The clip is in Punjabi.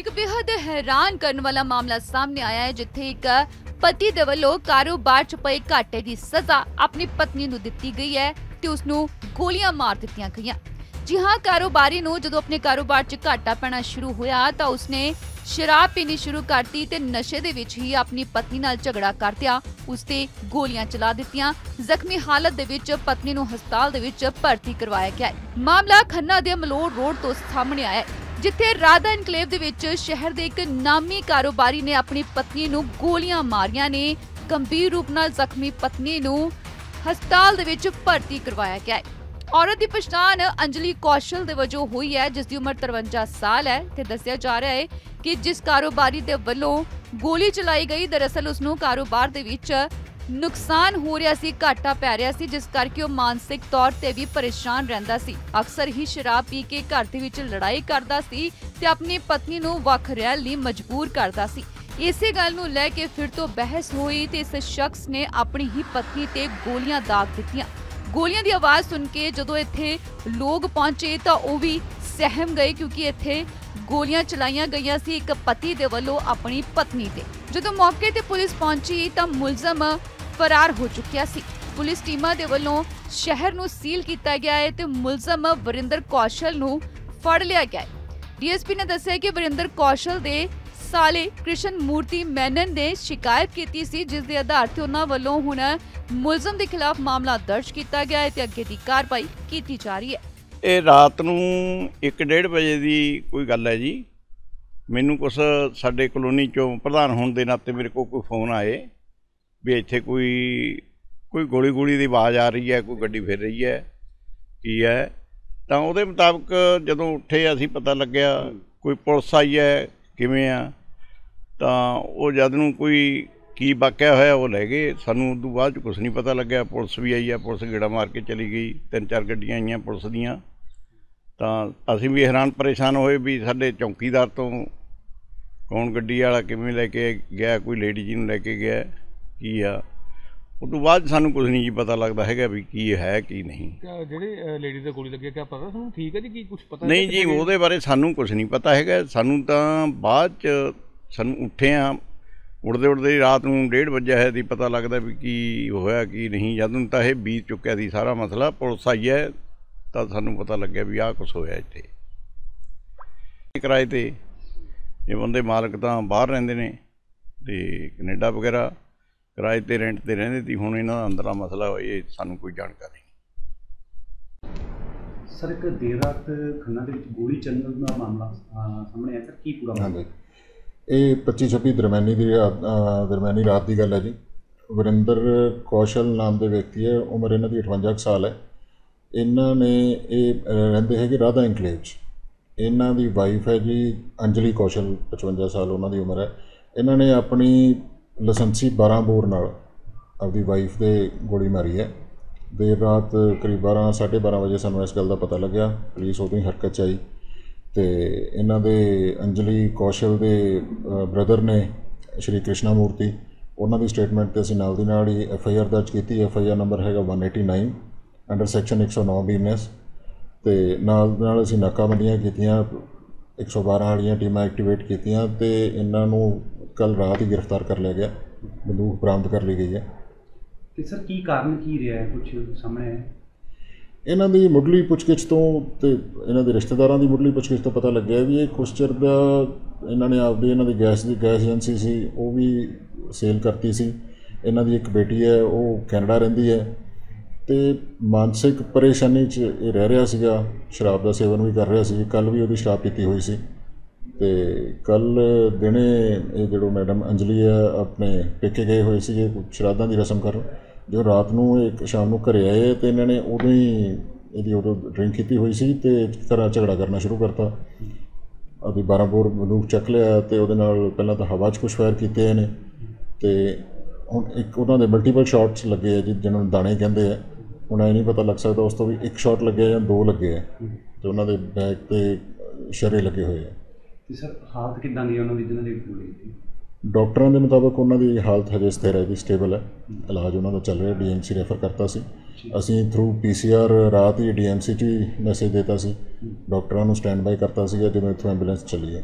ਇੱਕ ਬੇहद ਹੈਰਾਨ ਕਰਨ ਵਾਲਾ ਮਾਮਲਾ ਸਾਹਮਣੇ ਆਇਆ ਹੈ, ਜਿੱਥੇ ਇੱਕ ਪਤੀ ਦੇ ਵੱਲੋਂ ਕਾਰੋਬਾਰ 'ਚ ਪਏ ਘਾਟੇ ਦੀ ਸਜ਼ਾ ਆਪਣੀ ਪਤਨੀ ਨੂੰ ਦਿੱਤੀ ਗਈ ਹੈ ਤੇ ਉਸ ਨੂੰ ਗੋਲੀਆਂ ਮਾਰ ਦਿੱਤੀਆਂ ਗਈਆਂ। ਜੀ ਹਾਂ, ਕਾਰੋਬਾਰੀ ਨੂੰ ਜਦੋਂ ਆਪਣੇ ਕਾਰੋਬਾਰ 'ਚ ਘਾਟਾ ਪੈਣਾ ਸ਼ੁਰੂ ਹੋਇਆ ਤਾਂ ਉਸਨੇ ਸ਼ਰਾਬ ਪੀਣੀ ਸ਼ੁਰੂ ਕਰਤੀ ਤੇ ਨਸ਼ੇ ਦੇ ਵਿੱਚ ਹੀ ਆਪਣੀ ਪਤਨੀ ਨਾਲ ਝਗੜਾ ਕਰਦਿਆਂ ਉਸ ਤੇ ਗੋਲੀਆਂ ਚਲਾ ਦਿੱਤੀਆਂ। ਜ਼ਖਮੀ ਹਾਲਤ ਦੇ ਵਿੱਚ ਪਤਨੀ ਨੂੰ ਹਸਪਤਾਲ ਦੇ ਵਿੱਚ ਭਰਤੀ ਕਰਵਾਇਆ ਗਿਆ ਹੈ। ਮਾਮਲਾ ਖੰਨਾ ਦੇ ਮਲੋੜ ਰੋਡ ਤੋਂ ਸਾਹਮਣੇ ਆਇਆ ਹੈ। ਜਿੱਥੇ ਰਾਧਾ ਇਨਕਲੇਵ ਦੇ ਵਿੱਚ ਸ਼ਹਿਰ ਦੇ ਇੱਕ ਨਾਮੀ ਕਾਰੋਬਾਰੀ ਨੇ ਆਪਣੀ ਪਤਨੀ ਨੂੰ ਗੋਲੀਆਂ ਮਾਰੀਆਂ ਨੇ, ਗੰਭੀਰ ਰੂਪ ਨਾਲ ਜ਼ਖਮੀ ਪਤਨੀ ਨੂੰ ਹਸਪਤਾਲ ਦੇ ਵਿੱਚ ਭਰਤੀ ਕਰਵਾਇਆ ਗਿਆ ਹੈ। ਔਰਤ ਦੀ ਪਛਾਣ ਅੰਜਲੀ ਕੌਸ਼ਲ ਦੇ ਵਜੋਂ ਹੋਈ ਹੈ ਜਿਸ ਦੀ ਉਮਰ 53 ਸਾਲ ਹੈ ਤੇ ਦੱਸਿਆ ਜਾ ਰਿਹਾ ਹੈ ਕਿ ਜਿਸ ਕਾਰੋਬਾਰੀ ਦੇ ਵੱਲੋਂ ਗੋਲੀ ਚਲਾਈ ਗਈ, ਦਰਅਸਲ ਉਸ ਨੂੰ ਕਾਰੋਬਾਰ ਦੇ ਵਿੱਚ ਨੁਕਸਾਨ ਹੋ ਰਿਹਾ ਸੀ, ਘਾਟਾ ਪੈ ਰਿਹਾ ਸੀ, ਜਿਸ ਕਰਕੇ ਉਹ ਮਾਨਸਿਕ ਤੌਰ ਤੇ ਵੀ ਪਰੇਸ਼ਾਨ ਰਹਿੰਦਾ ਸੀ। ਅਕਸਰ ਹੀ ਸ਼ਰਾਬ ਪੀ ਕੇ ਘਰ ਦੇ ਵਿੱਚ ਲੜਾਈ ਕਰਦਾ ਸੀ ਤੇ ਆਪਣੀ ਪਤਨੀ ਨੂੰ ਵੱਖ ਰਹਿਣ ਲਈ ਮਜਬੂਰ ਕਰਦਾ ਸੀ। ਇਸੇ ਗੱਲ ਨੂੰ ਲੈ ਕੇ ਫਿਰ ਤੋਂ ਬਹਿਸ ਹੋਈ ਤੇ ਇਸ ਸ਼ਖਸ ਨੇ ਆਪਣੀ ਹੀ ਪਤਨੀ ਤੇ ਗੋਲੀਆਂ ਦਾਗ ਦਿੱਤੀਆਂ। ਗੋਲੀਆਂ ਦੀ ਆਵਾਜ਼ ਸੁਣ ਕੇ ਜਦੋਂ ਇੱਥੇ ਲੋਕ ਪਹੁੰਚੇ ਤਾਂ ਉਹ ਵੀ ਸਹਿਮ ਗਏ ਕਿਉਂਕਿ ਇੱਥੇ ਗੋਲੀਆਂ ਚਲਾਈਆਂ ਗਈਆਂ ਸੀ ਇੱਕ ਪਤੀ ਦੇ ਵੱਲੋਂ ਆਪਣੀ ਪਤਨੀ ਤੇ। ਜਦੋਂ ਮੌਕੇ ਤੇ ਪੁਲਿਸ ਪਹੁੰਚੀ ਤਾਂ ਮੁਲਜ਼ਮ ਫਰਾਰ ਹੋ ਚੁੱਕਿਆ ਸੀ। ਪੁਲਿਸ ਟੀਮਾਂ ਦੇ ਵੱਲੋਂ ਸ਼ਹਿਰ ਨੂੰ ਸੀਲ ਕੀਤਾ ਗਿਆ ਹੈ ਤੇ ਮੁਲਜ਼ਮ ਵਰਿੰਦਰ ਕੌਸ਼ਲ ਨੂੰ ਫੜ ਲਿਆ ਗਿਆ ਹੈ। ਡੀਐਸਪੀ ਨੇ ਦੱਸਿਆ ਕਿ ਵਰਿੰਦਰ ਕੌਸ਼ਲ ਦੇ ਸਾਲੇ ਕ੍ਰਿਸ਼ਨ ਮੂਰਤੀ ਮੈਨਨ ਨੇ ਸ਼ਿਕਾਇਤ ਕੀਤੀ ਸੀ, ਜਿਸ ਦੇ ਆਧਾਰ ਤੇ ਉਹਨਾਂ ਵੱਲੋਂ ਹੁਣ ਮੁਲਜ਼ਮ ਦੇ ਖਿਲਾਫ ਮਾਮਲਾ ਦਰਜ ਕੀਤਾ ਗਿਆ ਹੈ ਤੇ ਅੱਗੇ ਦੀ ਕਾਰਵਾਈ ਕੀਤੀ ਜਾ ਰਹੀ ਹੈ। ਇਹ ਰਾਤ ਨੂੰ 1:30 ਵਜੇ ਦੀ ਕੋਈ ਗੱਲ ਹੈ ਜੀ। ਮੈਨੂੰ ਕੁਛ ਸਾਡੇ ਕਲੋਨੀ ਚੋਂ ਪ੍ਰਧਾਨ ਹੋਣ ਦੇ ਨਾਤੇ ਮੇਰੇ ਕੋਲ ਕੋਈ ਫੋਨ ਆਏ। ਵੀ ਇੱਥੇ ਕੋਈ ਕੋਈ ਗੋਲੀ ਗੋਲੀ ਦੀ ਆਵਾਜ਼ ਆ ਰਹੀ ਹੈ, ਕੋਈ ਗੱਡੀ ਫਿਰ ਰਹੀ ਹੈ, ਕੀ ਹੈ? ਤਾਂ ਉਹਦੇ ਮੁਤਾਬਕ ਜਦੋਂ ਉੱਠੇ ਅਸੀਂ ਪਤਾ ਲੱਗਿਆ ਕੋਈ ਪੁਲਿਸ ਆਈ ਹੈ, ਕਿਵੇਂ ਆ? ਤਾਂ ਉਹ ਜਦ ਨੂੰ ਕੋਈ ਕੀ ਵਾਕਿਆ ਹੋਇਆ ਉਹ ਲੈ ਗਏ। ਸਾਨੂੰ ਉਦੋਂ ਬਾਅਦ ਚ ਕੁਝ ਨਹੀਂ ਪਤਾ ਲੱਗਿਆ। ਪੁਲਿਸ ਵੀ ਆਈ ਆ ਪੁਲਿਸ ਗੇੜਾ ਮਾਰ ਕੇ ਚਲੀ ਗਈ। ਤਿੰਨ ਚਾਰ ਗੱਡੀਆਂ ਆਈਆਂ ਪੁਲਿਸ ਦੀਆਂ। ਤਾਂ ਅਸੀਂ ਵੀ ਹੈਰਾਨ ਪਰੇਸ਼ਾਨ ਹੋਏ ਵੀ ਸਾਡੇ ਚੌਕੀਦਾਰ ਤੋਂ ਕੌਣ ਗੱਡੀ ਵਾਲਾ ਕਿਵੇਂ ਲੈ ਕੇ ਗਿਆ, ਕੋਈ ਲੇਡੀ ਜੀ ਨੂੰ ਲੈ ਕੇ ਗਿਆ। ਕੀ ਆ? ਉਦੋਂ ਬਾਅਦ ਸਾਨੂੰ ਕੁਝ ਨਹੀਂ ਜੀ ਪਤਾ ਲੱਗਦਾ ਹੈਗਾ ਵੀ ਕੀ ਹੈ ਕੀ ਨਹੀਂ। ਜਿਹੜੇ ਲੇਡੀ ਤੇ ਗੋਲੀ ਲੱਗੀ ਕਿਆ ਪਤਾ ਤੁਹਾਨੂੰ? ਠੀਕ ਹੈ ਜੀ ਕੀ ਕੁਝ ਪਤਾ ਨਹੀਂ ਜੀ ਉਹਦੇ ਬਾਰੇ ਸਾਨੂੰ ਕੁਝ ਨਹੀਂ ਪਤਾ ਹੈਗਾ। ਸਾਨੂੰ ਤਾਂ ਬਾਅਦ ਚ ਸਾਨੂੰ ਉੱਠੇ ਆ ਉੜਦੇ ਉੜਦੇ ਰਾਤ ਨੂੰ 1:30 ਵਜੇ ਹੈ ਦੀ ਪਤਾ ਲੱਗਦਾ ਵੀ ਕੀ ਹੋਇਆ ਕੀ ਨਹੀਂ। ਜਦੋਂ ਤਾਂ ਇਹ ਬੀਤ ਚੁੱਕਿਆ ਸੀ ਸਾਰਾ ਮਸਲਾ ਪੁਲਿਸ ਆਈ ਹੈ ਤਾਂ ਸਾਨੂੰ ਪਤਾ ਲੱਗਿਆ ਵੀ ਆਹ ਕੁਝ ਹੋਇਆ ਇੱਥੇ। ਕਿਰਾਏ ਤੇ ਇਹ ਬੰਦੇ ਮਾਲਕ ਤਾਂ ਬਾਹਰ ਰਹਿੰਦੇ ਨੇ ਤੇ ਕੈਨੇਡਾ ਵਗੈਰਾ ਕਿਰਾਏ ਤੇ ਰੈਂਟ ਤੇ ਰਹਿੰਦੇ ਸੀ ਹੁਣ ਇਹਨਾਂ ਦਾ ਅੰਦਰਲਾ ਮਸਲਾ ਹੋਇਆ ਇਹ ਸਾਨੂੰ ਕੋਈ ਜਾਣਕਾਰੀ ਨਹੀਂ। ਸਰ ਇੱਕ ਦੇਰ ਰਾਤ ਖੰਨਾ ਦੇ ਵਿੱਚ ਗੋਲੀ ਚੱਲਣ ਦਾ ਮਾਮਲਾ ਸਾਹਮਣੇ ਆਇਆ ਸਰ ਕੀ ਪੂਰਾ ਮਾਮਲਾ? ਇਹ 25 26 ਦਰਮਿਆਨੀ ਦੀ ਦਰਮਿਆਨੀ ਰਾਤ ਦੀ ਗੱਲ ਹੈ ਜੀ। ਵਰਿੰਦਰ ਕੌਸ਼ਲ ਨਾਮ ਦੇ ਵਿਅਕਤੀ ਹੈ ਉਮਰ ਇਹਨਾਂ ਦੀ 58 ਕੁ ਸਾਲ ਹੈ। ਇਹਨਾਂ ਨੇ ਇਹ ਰਹਿੰਦੇ ਹੈਗੇ ਰਾਧਾ ਇਨਕਲੇਵ 'ਚ। ਇਹਨਾਂ ਦੀ ਵਾਈਫ ਹੈ ਜੀ ਅੰਜਲੀ ਕੌਸ਼ਲ 55 ਸਾਲ ਉਹਨਾਂ ਦੀ ਉਮਰ ਹੈ। ਇਹਨਾਂ ਨੇ ਆਪਣੀ ਲਸੰਸੀ 12 ਬੋਰ ਨਾਲ ਆਪਦੀ ਵਾਈਫ ਦੇ ਗੋਲੀ ਮਾਰੀ ਹੈ। ਦੇਰ ਰਾਤ ਕਰੀਬ 12 12:30 ਵਜੇ ਸਾਨੂੰ ਇਸ ਗੱਲ ਦਾ ਪਤਾ ਲੱਗਿਆ। ਪੁਲਿਸ ਉਦੋਂ ਹੀ ਹਰਕਤ 'ਚ ਆਈ ਤੇ ਇਹਨਾਂ ਦੇ ਅੰਜਲੀ ਕੌਸ਼ਲ ਦੇ ਬ੍ਰਦਰ ਨੇ ਸ਼੍ਰੀ ਕ੍ਰਿਸ਼ਨਾ ਮੂਰਤੀ ਉਹਨਾਂ ਦੀ ਸਟੇਟਮੈਂਟ ਤੇ ਅਸੀਂ ਨਾਲ ਦੀ ਨਾਲ ਹੀ ਐਫ ਆਈ ਆਰ ਦਰਜ ਕੀਤੀ। ਐਫ ਆਈ ਆਰ ਨੰਬਰ ਹੈਗਾ 189 ਅੰਡਰ ਸੈਕਸ਼ਨ 109 ਬੀਐਨਐਸ ਤੇ ਨਾਲ ਦੀ ਨਾਲ ਅਸੀਂ ਨਾਕਾਬੰਦੀਆਂ ਕੀਤੀਆਂ। 112 ਵਾਲੀਆਂ ਟੀਮਾਂ ਐਕਟੀਵੇਟ ਕੀਤੀਆਂ ਤੇ ਇਹਨਾਂ ਨੂੰ ਕੱਲ ਰਾਤ ਹੀ ਗ੍ਰਿਫਤਾਰ ਕਰ ਲਿਆ ਗਿਆ। ਬੰਦੂਕ ਬਰਾਮਦ ਕਰ ਲਈ ਗਈ ਹੈ। ਤੇ ਸਰ ਕੀ ਕਾਰਨ ਕੀ ਰਿਹਾ ਹੈ? ਕੁਝ ਸਾਹਮਣੇ ਇਹਨਾਂ ਦੀ ਮੁੱਢਲੀ ਪੁੱਛਗਿੱਛ ਤੋਂ ਤੇ ਇਹਨਾਂ ਦੇ ਰਿਸ਼ਤੇਦਾਰਾਂ ਦੀ ਮੁੱਢਲੀ ਪੁੱਛਗਿੱਛ ਤੋਂ ਪਤਾ ਲੱਗਿਆ ਵੀ ਇਹ ਕੁਛ ਚਿਰ ਦਾ ਇਹਨਾਂ ਨੇ ਆਪਦੀ ਇਹਨਾਂ ਦੀ ਗੈਸ ਦੀ ਗੈਸ ਏਜੰਸੀ ਸੀ ਉਹ ਵੀ ਸੇਲ ਕਰਤੀ ਸੀ। ਇਹਨਾਂ ਦੀ ਇੱਕ ਬੇਟੀ ਹੈ ਉਹ ਕੈਨੇਡਾ ਰਹਿੰਦੀ ਹੈ। ਤੇ ਮਾਨਸਿਕ ਪਰੇਸ਼ਾਨੀ 'ਚ ਇਹ ਰਹਿ ਰਿਹਾ ਸੀਗਾ। ਸ਼ਰਾਬ ਦਾ ਸੇਵਨ ਵੀ ਕਰ ਰਿਹਾ ਸੀ। ਕੱਲ ਵੀ ਉਹਦੀ ਸ਼ਰਾਬ ਪੀਤੀ ਹੋਈ ਸੀ। ਅਤੇ ਕੱਲ੍ਹ ਦਿਨੇ ਇਹ ਜਿਹੜੋ ਮੈਡਮ ਅੰਜਲੀ ਆ ਆਪਣੇ ਪੇਕੇ ਗਏ ਹੋਏ ਸੀਗੇ ਸ਼ਰਾਧਾਂ ਦੀ ਰਸਮ ਕਰਨ ਜੋ ਰਾਤ ਨੂੰ ਇਹ ਸ਼ਾਮ ਨੂੰ ਘਰੇ ਆਏ ਅਤੇ ਇਹਨਾਂ ਨੇ ਉਦੋਂ ਹੀ ਇਹਦੀ ਉਦੋਂ ਡਰਿੰਕ ਕੀਤੀ ਹੋਈ ਸੀ ਅਤੇ ਘਰਾਂ ਝਗੜਾ ਕਰਨਾ ਸ਼ੁਰੂ ਕਰਤਾ। ਉਹਦੀ 12 ਬੋਰ ਬੰਦੂਕ ਚੱਕ ਲਿਆ ਅਤੇ ਉਹਦੇ ਨਾਲ ਪਹਿਲਾਂ ਤਾਂ ਹਵਾ 'ਚ ਕੁਛ ਫਾਇਰ ਕੀਤੇ ਇਹਨੇ ਅਤੇ ਹੁਣ ਇੱਕ ਉਹਨਾਂ ਦੇ ਮਲਟੀਪਲ ਸ਼ਾਟਸ ਲੱਗੇ ਆ ਜਿਹਨਾਂ ਨੂੰ ਦਾਣੇ ਕਹਿੰਦੇ ਆ। ਹੁਣ ਇਹ ਨਹੀਂ ਪਤਾ ਲੱਗ ਸਕਦਾ ਉਸ ਤੋਂ ਵੀ ਇੱਕ ਸ਼ਾਟ ਲੱਗਿਆ ਜਾਂ ਦੋ ਲੱਗੇ ਆ। ਤੇ ਉਹਨਾਂ ਦੇ ਬੈਕ ਤੇ ਸ਼ਰੇ ਲੱਗੇ ਹੋਏ ਆ। ਤੇ ਸਰ ਹਾਲਤ ਕਿੱਦਾਂ ਦੀ ਹੈ ਉਹਨਾਂ ਦੀ ਜਿਹਨਾਂ ਦੀ ਗੋਲੀ ਲੱਗੀ ਡਾਕਟਰਾਂ ਦੇ ਮੁਤਾਬਕ ਉਹਨਾਂ ਦੀ ਹਾਲਤ ਹਜੇ ਸਥਿਰ ਹੈ ਜੀ ਸਟੇਬਲ ਹੈ। ਇਲਾਜ ਉਹਨਾਂ ਦਾ ਚੱਲ ਰਿਹਾ ਡੀਐਮਸੀ ਰੈਫਰ ਕਰਤਾ ਸੀ। ਅਸੀਂ ਥਰੂ ਪੀਸੀਆਰ ਰਾਤ ਹੀ ਡੀਐਮਸੀ 'ਚ ਮੈਸੇਜ ਦਿੱਤਾ ਸੀ। ਡਾਕਟਰਾਂ ਨੂੰ ਸਟੈਂਡ ਬਾਈ ਕਰਤਾ ਸੀਗਾ ਜਦੋਂ ਇੱਥੋਂ ਐਂਬੂਲੈਂਸ ਚੱਲੀ ਹੈ।